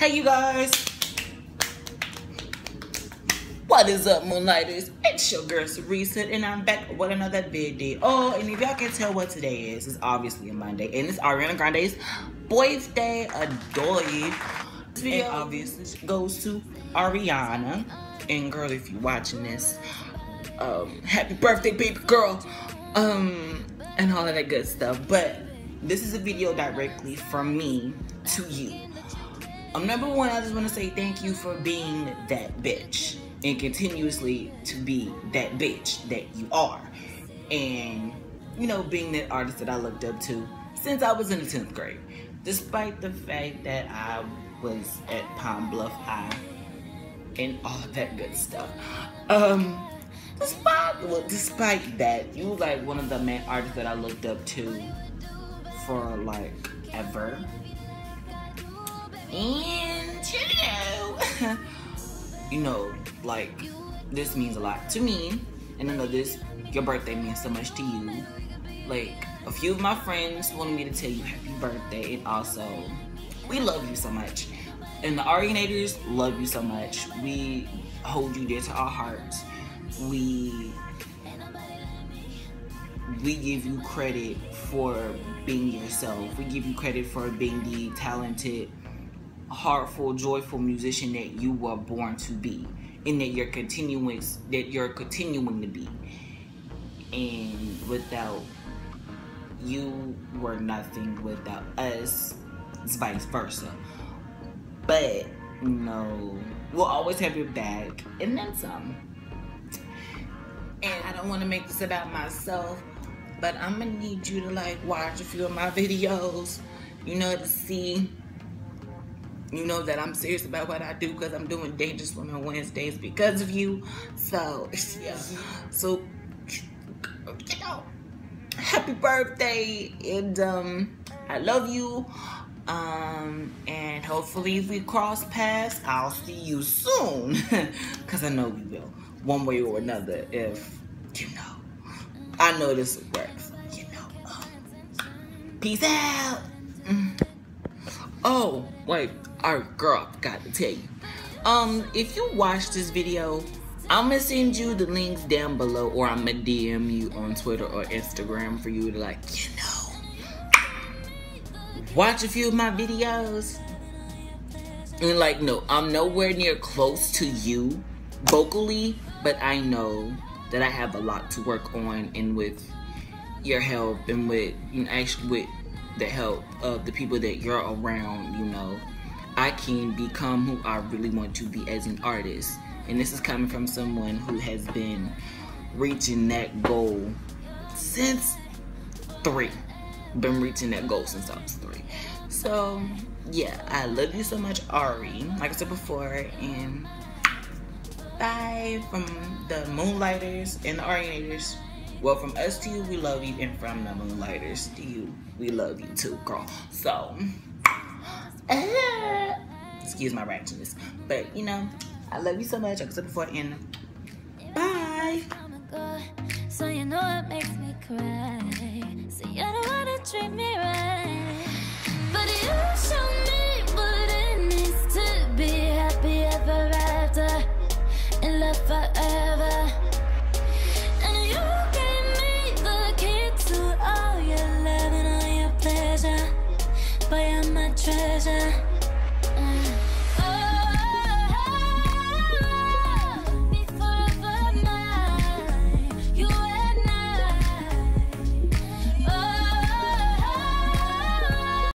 Hey, you guys. What is up, Moonlighters? It's your girl, Sarisa, and I'm back with another video. Oh, and if y'all can tell what today is, it's obviously a Monday, and it's Ariana Grande's birthday. Adore you. This video and obviously goes to Ariana. And girl, if you're watching this, um, happy birthday, baby girl. Um, and all of that good stuff. But this is a video directly from me to you. Um, number one, I just want to say thank you for being that bitch and continuously to be that bitch that you are. And, you know, being that artist that I looked up to since I was in the 10th grade. Despite the fact that I was at Palm Bluff High and all that good stuff. Um, despite, well, despite that, you like one of the main artists that I looked up to for like ever. And you know, you know, like this means a lot to me. And I know this, your birthday means so much to you. Like a few of my friends wanted me to tell you happy birthday, and also we love you so much. And the Arianators love you so much. We hold you dear to our hearts. We we give you credit for being yourself. We give you credit for being the talented, heartful, joyful musician that you were born to be, and that you're continuing that you're continuing to be. And without you were nothing without us. It's vice versa. But know, we'll always have your back and then some. And I don't want to make this about myself, but I'm gonna need you to like watch a few of my videos, you know, to see, you know, that I'm serious about what I do because I'm doing Dangerous Women Wednesdays because of you. So, yeah. So, happy birthday, and um, I love you. Um, and hopefully if we cross paths, I'll see you soon. Cause I know we will, one way or another, if, you know, I know this works, you know. Peace out. Mm. Oh, wait, alright, girl, I got to tell you. Um, if you watch this video, I'm gonna send you the links down below, or I'm gonna DM you on Twitter or Instagram for you to like, you know, watch a few of my videos. And like, no, I'm nowhere near close to you vocally, but I know that I have a lot to work on, and with your help, and with know, actually with the help of the people that you're around, you know, I can become who I really want to be as an artist. And this is coming from someone who has been reaching that goal since three. Been reaching that goal since I was three. So, yeah, I love you so much, Ari. Like I said before, and bye from the Moonlighters and the Arianators. Well, from us to you, we love you, and from the Moonlighters to you, we love you too, girl. So, uh, excuse my ratchetness, but you know, I love you so much. I can say before and bye. So you know it makes me cry. So you don't wanna treat me right. But you show me what it to be happy ever after. Love forever. treasure. Mm.